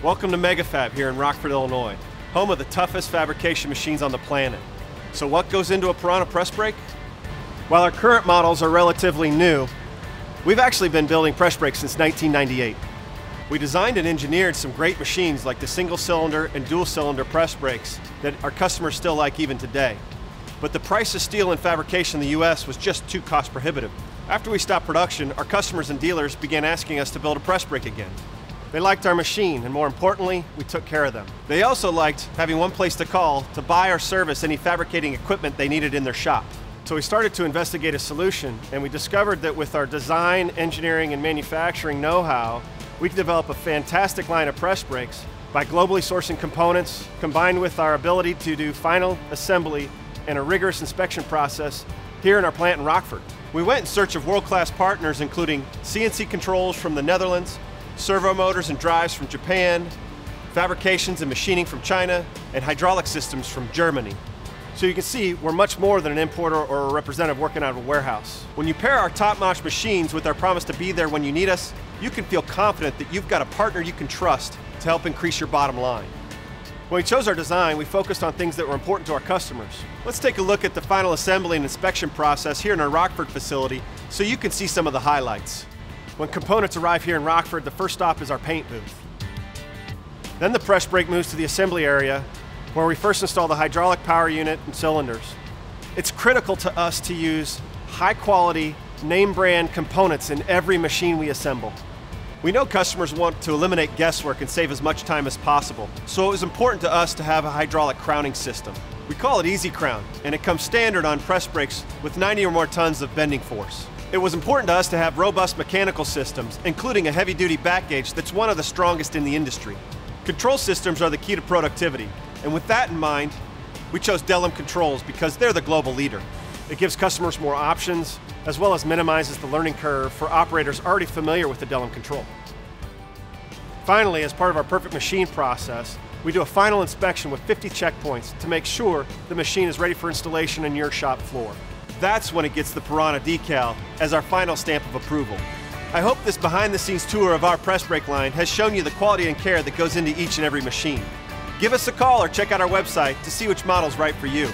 Welcome to MegaFab here in Rockford, Illinois, home of the toughest fabrication machines on the planet. So what goes into a Piranha press brake? While our current models are relatively new, we've actually been building press brakes since 1998. We designed and engineered some great machines like the single cylinder and dual cylinder press brakes that our customers still like even today. But the price of steel and fabrication in the US was just too cost prohibitive. After we stopped production, our customers and dealers began asking us to build a press brake again. They liked our machine, and more importantly, we took care of them. They also liked having one place to call to buy or service any fabricating equipment they needed in their shop. So we started to investigate a solution, and we discovered that with our design, engineering, and manufacturing know-how, we could develop a fantastic line of press brakes by globally sourcing components, combined with our ability to do final assembly and a rigorous inspection process here in our plant in Rockford. We went in search of world-class partners including CNC controls from the Netherlands, servo motors and drives from Japan, fabrications and machining from China, and hydraulic systems from Germany. So you can see we're much more than an importer or a representative working out of a warehouse. When you pair our top-notch machines with our promise to be there when you need us, you can feel confident that you've got a partner you can trust to help increase your bottom line. When we chose our design, we focused on things that were important to our customers. Let's take a look at the final assembly and inspection process here in our Rockford facility so you can see some of the highlights. When components arrive here in Rockford, the first stop is our paint booth. Then the press brake moves to the assembly area where we first install the hydraulic power unit and cylinders. It's critical to us to use high quality, name brand components in every machine we assemble. We know customers want to eliminate guesswork and save as much time as possible, so it was important to us to have a hydraulic crowning system. We call it Easy Crown, and it comes standard on press brakes with 90 or more tons of bending force. It was important to us to have robust mechanical systems, including a heavy-duty back gauge that's one of the strongest in the industry. Control systems are the key to productivity, and with that in mind, we chose Delem Controls because they're the global leader. It gives customers more options, as well as minimizes the learning curve for operators already familiar with the Delem control. Finally, as part of our perfect machine process, we do a final inspection with 50 checkpoints to make sure the machine is ready for installation in your shop floor. That's when it gets the Piranha decal as our final stamp of approval. I hope this behind the scenes tour of our press brake line has shown you the quality and care that goes into each and every machine. Give us a call or check out our website to see which model's right for you.